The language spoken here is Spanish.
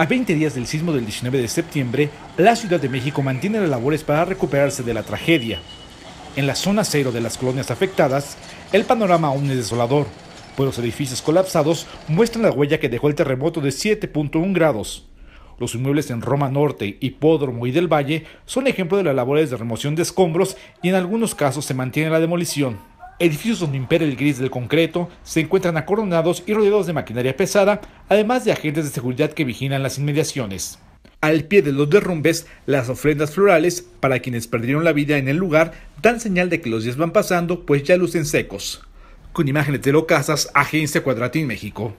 A 20 días del sismo del 19 de septiembre, la Ciudad de México mantiene las labores para recuperarse de la tragedia. En la zona cero de las colonias afectadas, el panorama aún es desolador, pues los edificios colapsados muestran la huella que dejó el terremoto de 7.1 grados. Los inmuebles en Roma Norte, Hipódromo y del Valle son ejemplo de las labores de remoción de escombros y en algunos casos se mantiene la demolición. Edificios donde impera el gris del concreto se encuentran acordonados y rodeados de maquinaria pesada, además de agentes de seguridad que vigilan las inmediaciones. Al pie de los derrumbes, las ofrendas florales para quienes perdieron la vida en el lugar dan señal de que los días van pasando, pues ya lucen secos. Con imágenes de Locasas, Agencia Cuadratín México.